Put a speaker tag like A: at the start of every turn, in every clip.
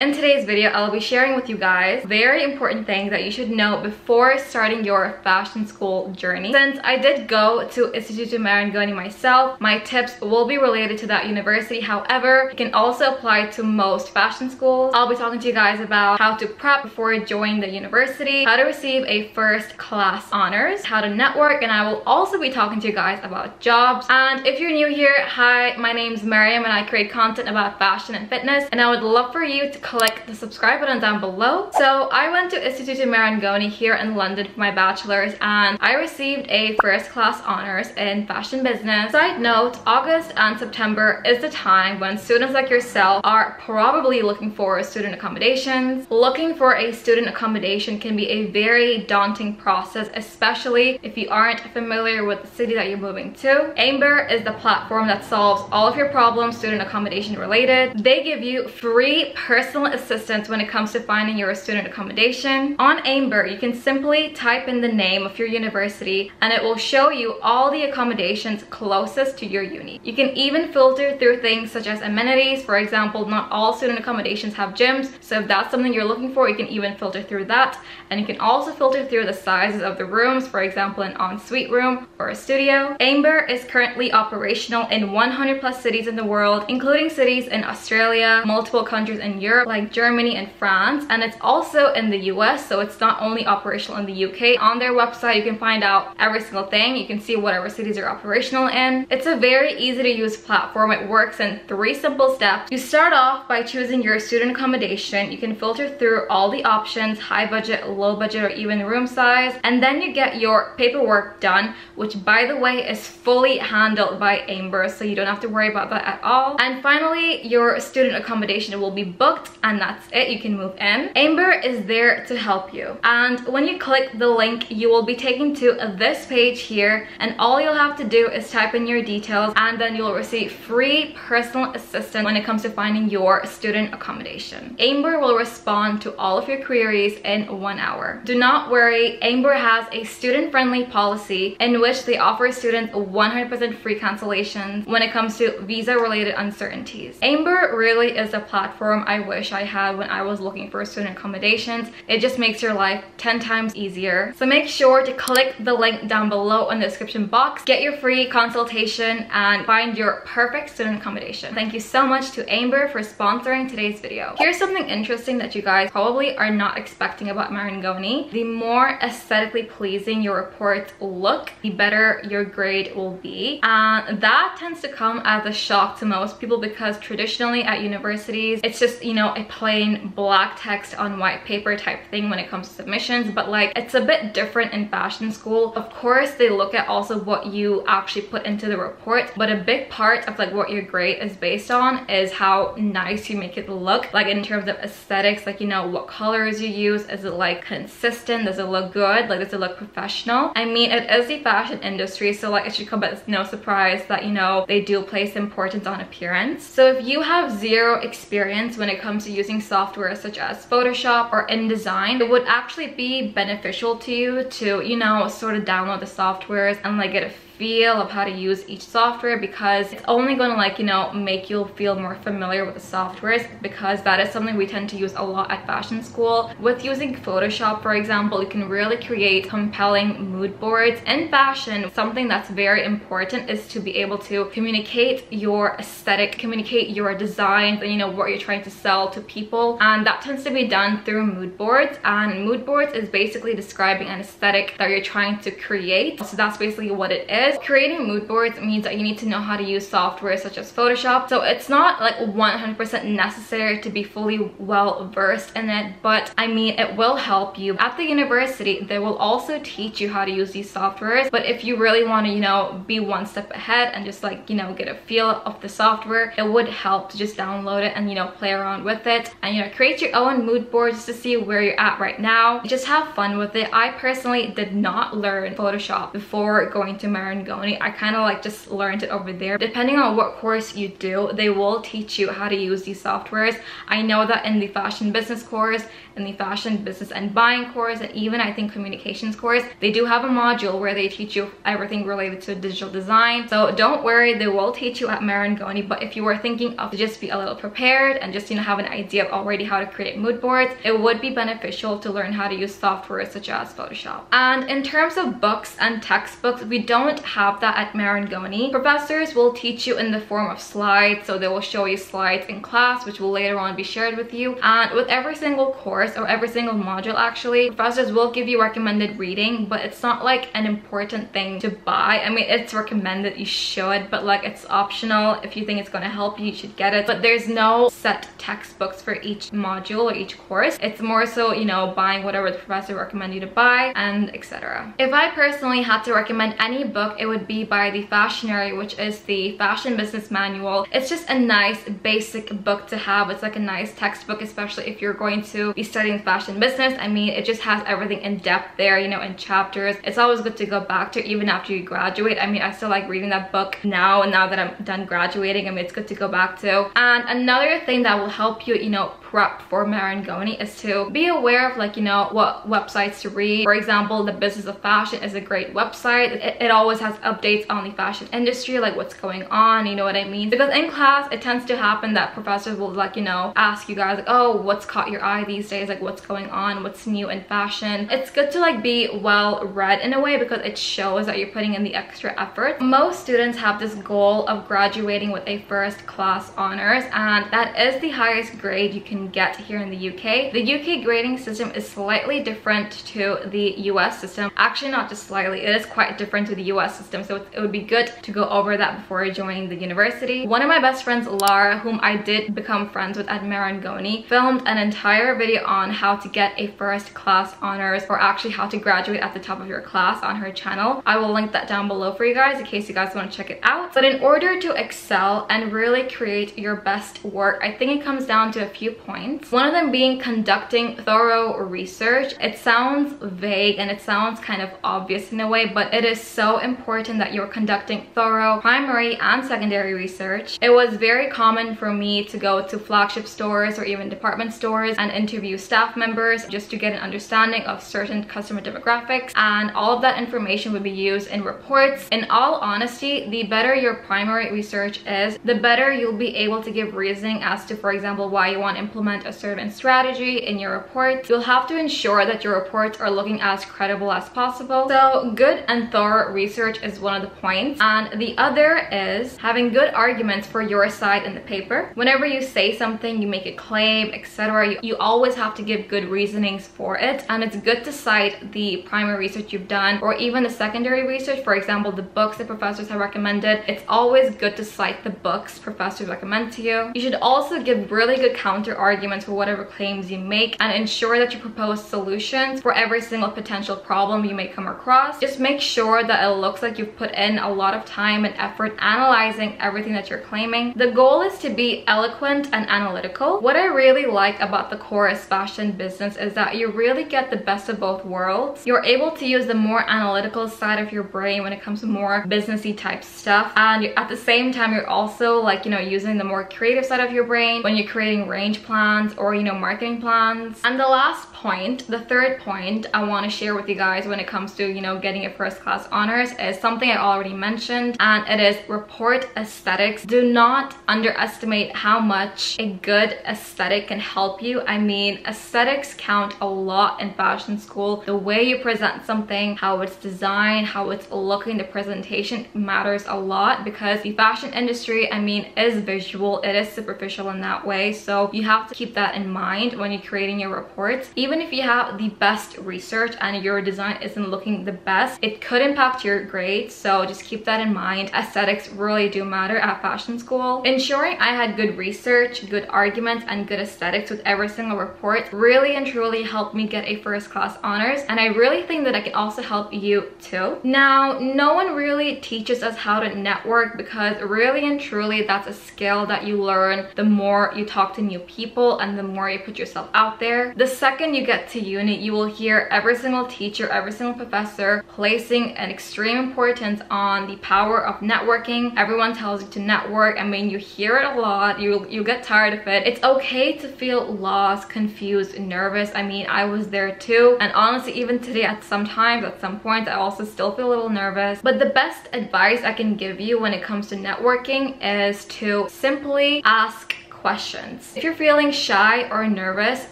A: In today's video, I'll be sharing with you guys very important things that you should know before starting your fashion school journey. Since I did go to Istituto Marangoni myself, my tips will be related to that university. However, it can also apply to most fashion schools. I'll be talking to you guys about how to prep before joining the university, how to receive a first class honors, how to network, and I will also be talking to you guys about jobs. And if you're new here, hi, my name's Maryam and I create content about fashion and fitness, and I would love for you to click the subscribe button down below. So I went to Istituto Marangoni here in London for my bachelor's and I received a first class honors in fashion business. Side note, August and September is the time when students like yourself are probably looking for student accommodations. Looking for a student accommodation can be a very daunting process, especially if you aren't familiar with the city that you're moving to. Amber is the platform that solves all of your problems student accommodation related. They give you free personal assistance when it comes to finding your student accommodation. On Amber, you can simply type in the name of your university and it will show you all the accommodations closest to your uni. You can even filter through things such as amenities. For example, not all student accommodations have gyms, so if that's something you're looking for, you can even filter through that. And you can also filter through the sizes of the rooms, for example, an ensuite room or a studio. Amber is currently operational in 100 plus cities in the world, including cities in Australia, multiple countries in Europe, like Germany and France and it's also in the US so it's not only operational in the UK. On their website you can find out every single thing. You can see whatever cities are operational in. It's a very easy to use platform. It works in three simple steps. You start off by choosing your student accommodation. You can filter through all the options, high budget, low budget, or even room size. And then you get your paperwork done, which by the way is fully handled by Amber, so you don't have to worry about that at all. And finally, your student accommodation will be booked and that's it. You can move in. Amber is there to help you. And when you click the link you will be taken to this page here and all you'll have to do is type in your details and then you'll receive free personal assistance when it comes to finding your student accommodation. Amber will respond to all of your queries in one hour. Do not worry amber has a student-friendly policy in which they offer students 100% free cancellations when it comes to visa-related uncertainties. Amber really is a platform I wish I had when I was looking for student accommodations. It just makes your life 10 times easier. So make sure to click the link down below in the description box, get your free consultation and find your perfect student accommodation. Thank you so much to Amber for sponsoring today's video. Here's something interesting that you guys probably are not expecting about Marangoni. The more aesthetically pleasing your reports look, the better your grade will be. And that tends to come as a shock to most people because traditionally at universities, it's just, you know, a plain black text on white paper type thing when it comes to submissions but like it's a bit different in fashion school. Of course they look at also what you actually put into the report but a big part of like what your grade is based on is how nice you make it look like in terms of aesthetics like you know what colors you use is it like consistent does it look good like does it look professional? I mean it is the fashion industry so like it should come as no surprise that you know they do place importance on appearance. So if you have zero experience when it comes to using software such as Photoshop or InDesign, it would actually be beneficial to you to, you know, sort of download the softwares and like get a feel of how to use each software because it's only going to like you know make you feel more familiar with the softwares because that is something we tend to use a lot at fashion school. With using photoshop for example you can really create compelling mood boards. In fashion something that's very important is to be able to communicate your aesthetic communicate your designs and you know what you're trying to sell to people. And that tends to be done through mood boards. And mood boards is basically describing an aesthetic that you're trying to create. So that's basically what it is creating mood boards means that you need to know how to use software such as Photoshop. So it's not like 100% necessary to be fully well versed in it, but I mean, it will help you. At the university, they will also teach you how to use these softwares. But if you really want to, you know, be one step ahead and just like, you know, get a feel of the software, it would help to just download it and, you know, play around with it and, you know, create your own mood board just to see where you're at right now. Just have fun with it. I personally did not learn Photoshop before going to Marin I kind of like just learned it over there. Depending on what course you do, they will teach you how to use these softwares. I know that in the fashion business course, in the fashion business and buying course, and even I think communications course, they do have a module where they teach you everything related to digital design. So don't worry, they will teach you at Marangoni, but if you were thinking of just be a little prepared and just, you know, have an idea of already how to create mood boards, it would be beneficial to learn how to use software such as Photoshop. And in terms of books and textbooks, we don't have that at Marangoni. Professors will teach you in the form of slides, so they will show you slides in class, which will later on be shared with you. And with every single course or every single module actually, professors will give you recommended reading, but it's not like an important thing to buy. I mean, it's recommended, you should, but like it's optional. If you think it's gonna help you, you should get it. But there's no set textbooks for each module or each course. It's more so, you know, buying whatever the professor recommend you to buy and etc. If I personally had to recommend any book, it would be by The Fashionary, which is the fashion business manual. It's just a nice basic book to have. It's like a nice textbook, especially if you're going to be studying fashion business. I mean, it just has everything in depth there, you know, in chapters. It's always good to go back to even after you graduate. I mean, I still like reading that book now and now that I'm done graduating. I mean, it's good to go back to. And another thing that will help you, you know, prep for Marangoni is to be aware of like, you know, what websites to read. For example, the Business of Fashion is a great website. It, it always has updates on the fashion industry, like what's going on, you know what I mean? Because in class, it tends to happen that professors will like, you know, ask you guys like, oh, what's caught your eye these days? Like what's going on? What's new in fashion? It's good to like be well read in a way because it shows that you're putting in the extra effort. Most students have this goal of graduating with a first class honors and that is the highest grade you can can get here in the UK. The UK grading system is slightly different to the US system. Actually, not just slightly, it is quite different to the US system. So it would be good to go over that before joining the university. One of my best friends, Lara, whom I did become friends with at Marangoni, filmed an entire video on how to get a first class honors or actually how to graduate at the top of your class on her channel. I will link that down below for you guys in case you guys want to check it out. But in order to excel and really create your best work, I think it comes down to a few points points. One of them being conducting thorough research. It sounds vague and it sounds kind of obvious in a way, but it is so important that you're conducting thorough primary and secondary research. It was very common for me to go to flagship stores or even department stores and interview staff members just to get an understanding of certain customer demographics and all of that information would be used in reports. In all honesty, the better your primary research is, the better you'll be able to give reasoning as to, for example, why you want to implement a certain strategy in your report, you'll have to ensure that your reports are looking as credible as possible. So good and thorough research is one of the points. And the other is having good arguments for your side in the paper. Whenever you say something, you make a claim, etc., you, you always have to give good reasonings for it. And it's good to cite the primary research you've done or even the secondary research. For example, the books that professors have recommended. It's always good to cite the books professors recommend to you. You should also give really good counter arguments for whatever claims you make and ensure that you propose solutions for every single potential problem you may come across. Just make sure that it looks like you've put in a lot of time and effort analyzing everything that you're claiming. The goal is to be eloquent and analytical. What I really like about the course fashion business is that you really get the best of both worlds. You're able to use the more analytical side of your brain when it comes to more businessy type stuff and at the same time you're also like you know using the more creative side of your brain when you're creating range plans or, you know, marketing plans. And the last point, the third point I want to share with you guys when it comes to, you know, getting a first class honors is something I already mentioned and it is report aesthetics. Do not underestimate how much a good aesthetic can help you. I mean, aesthetics count a lot in fashion school. The way you present something, how it's designed, how it's looking, the presentation matters a lot because the fashion industry, I mean, is visual. It is superficial in that way. So you have to keep that in mind when you're creating your reports. Even if you have the best research and your design isn't looking the best, it could impact your grades. So just keep that in mind. Aesthetics really do matter at fashion school. Ensuring I had good research, good arguments, and good aesthetics with every single report really and truly helped me get a first class honors. And I really think that I can also help you too. Now, no one really teaches us how to network because really and truly that's a skill that you learn the more you talk to new people people and the more you put yourself out there. The second you get to uni, you will hear every single teacher, every single professor placing an extreme importance on the power of networking. Everyone tells you to network. I mean, you hear it a lot. You, you get tired of it. It's okay to feel lost, confused, nervous. I mean, I was there too. And honestly, even today at some times, at some points, I also still feel a little nervous. But the best advice I can give you when it comes to networking is to simply ask questions. If you're feeling shy or nervous,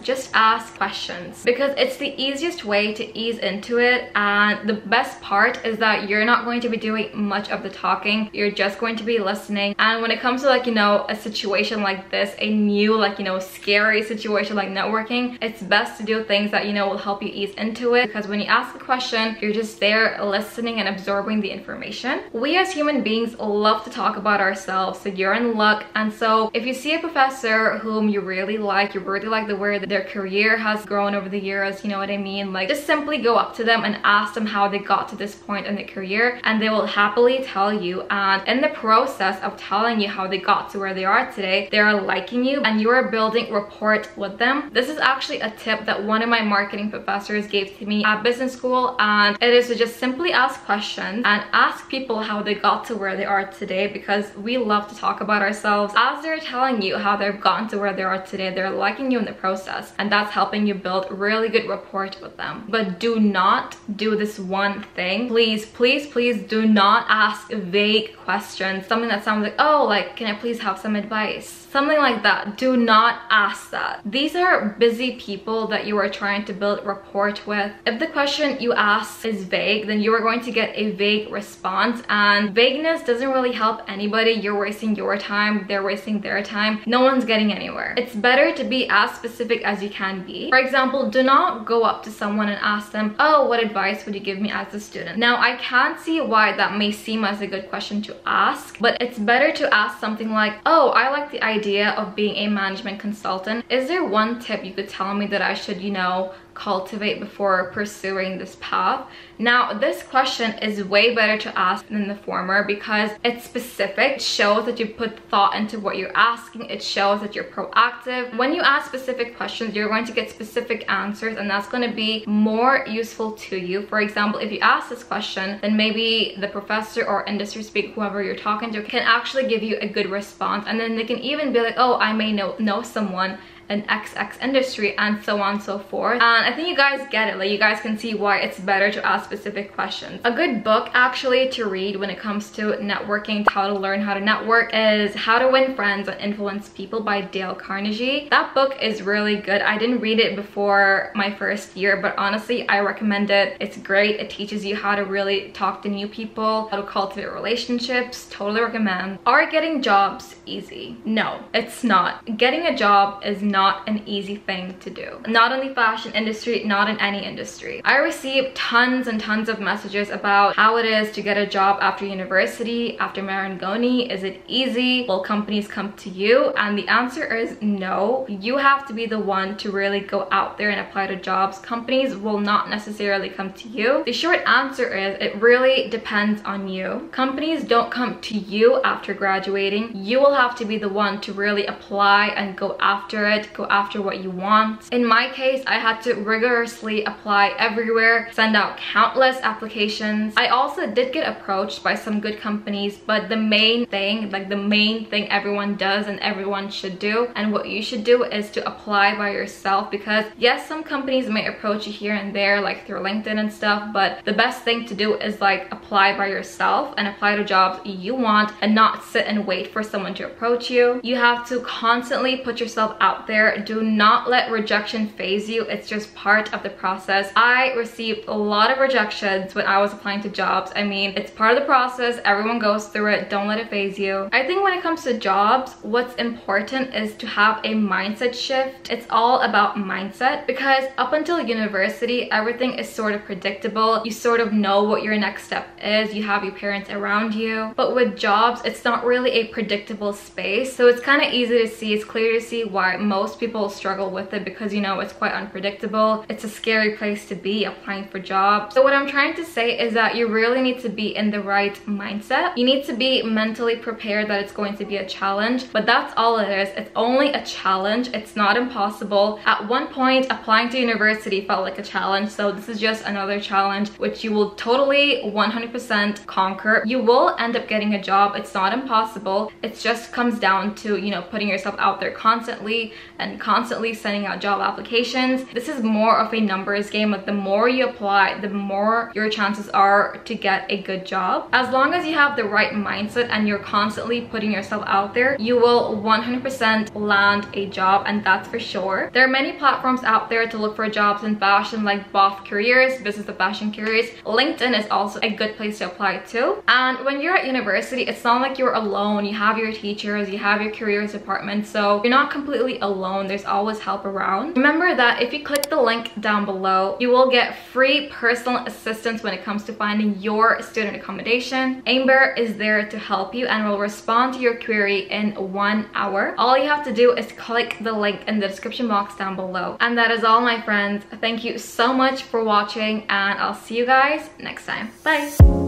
A: just ask questions because it's the easiest way to ease into it and the best part is that you're not going to be doing much of the talking. You're just going to be listening and when it comes to like, you know, a situation like this, a new like, you know, scary situation like networking, it's best to do things that, you know, will help you ease into it because when you ask a question, you're just there listening and absorbing the information. We as human beings love to talk about ourselves, so you're in luck and so if you see a professor whom you really like, you really like the way that their career has grown over the years, you know what I mean? Like just simply go up to them and ask them how they got to this point in their career and they will happily tell you and in the process of telling you how they got to where they are today, they are liking you and you are building rapport with them. This is actually a tip that one of my marketing professors gave to me at business school and it is to just simply ask questions and ask people how they got to where they are today because we love to talk about ourselves as they're telling you how they've gotten to where they are today. They're liking you in the process and that's helping you build really good rapport with them. But do not do this one thing. Please, please, please do not ask vague questions. Something that sounds like, oh, like, can I please have some advice? Something like that. Do not ask that. These are busy people that you are trying to build rapport with. If the question you ask is vague then you are going to get a vague response and vagueness doesn't really help anybody. You're wasting your time. They're wasting their time. No one's getting anywhere. It's better to be as specific as you can be. For example do not go up to someone and ask them oh what advice would you give me as a student? Now i can't see why that may seem as a good question to ask but it's better to ask something like oh i like the idea idea of being a management consultant, is there one tip you could tell me that I should, you know, cultivate before pursuing this path? Now, this question is way better to ask than the former because it's specific. It shows that you put thought into what you're asking. It shows that you're proactive. When you ask specific questions, you're going to get specific answers and that's going to be more useful to you. For example, if you ask this question, then maybe the professor or industry speak, whoever you're talking to, can actually give you a good response. And then they can even be like, oh, I may know, know someone an XX industry and so on and so forth. And I think you guys get it. Like you guys can see why it's better to ask specific questions. A good book actually to read when it comes to networking, how to learn how to network is How to Win Friends and Influence People by Dale Carnegie. That book is really good. I didn't read it before my first year, but honestly, I recommend it. It's great. It teaches you how to really talk to new people, how to cultivate relationships. Totally recommend. Are getting jobs easy? No, it's not. Getting a job is not not an easy thing to do. Not in the fashion industry, not in any industry. I receive tons and tons of messages about how it is to get a job after university, after Marangoni. Is it easy? Will companies come to you? And the answer is no. You have to be the one to really go out there and apply to jobs. Companies will not necessarily come to you. The short answer is it really depends on you. Companies don't come to you after graduating. You will have to be the one to really apply and go after it go after what you want. In my case, I had to rigorously apply everywhere, send out countless applications. I also did get approached by some good companies, but the main thing, like the main thing everyone does and everyone should do, and what you should do is to apply by yourself because yes, some companies may approach you here and there, like through LinkedIn and stuff, but the best thing to do is like apply by yourself and apply to jobs you want and not sit and wait for someone to approach you. You have to constantly put yourself out there there. Do not let rejection phase you. It's just part of the process. I received a lot of rejections when I was applying to jobs. I mean, it's part of the process. Everyone goes through it. Don't let it phase you. I think when it comes to jobs, what's important is to have a mindset shift. It's all about mindset because up until university, everything is sort of predictable. You sort of know what your next step is. You have your parents around you. But with jobs, it's not really a predictable space. So it's kind of easy to see. It's clear to see why most most people struggle with it because you know it's quite unpredictable. It's a scary place to be applying for jobs. So what i'm trying to say is that you really need to be in the right mindset. You need to be mentally prepared that it's going to be a challenge but that's all it is. It's only a challenge. It's not impossible. At one point applying to university felt like a challenge so this is just another challenge which you will totally 100% conquer. You will end up getting a job. It's not impossible. It just comes down to you know putting yourself out there constantly and constantly sending out job applications this is more of a numbers game like the more you apply the more your chances are to get a good job as long as you have the right mindset and you're constantly putting yourself out there you will 100% land a job and that's for sure there are many platforms out there to look for jobs in fashion like BOF Careers, Business of Fashion Careers. LinkedIn is also a good place to apply to. And when you're at university, it's not like you're alone. You have your teachers, you have your careers department, so you're not completely alone. There's always help around. Remember that if you click the link down below, you will get free personal assistance when it comes to finding your student accommodation. Amber is there to help you and will respond to your query in one hour. All you have to do is click the link in the description box down below. And that is all my friends. Thank you so much for watching and I'll see you guys next time. Bye!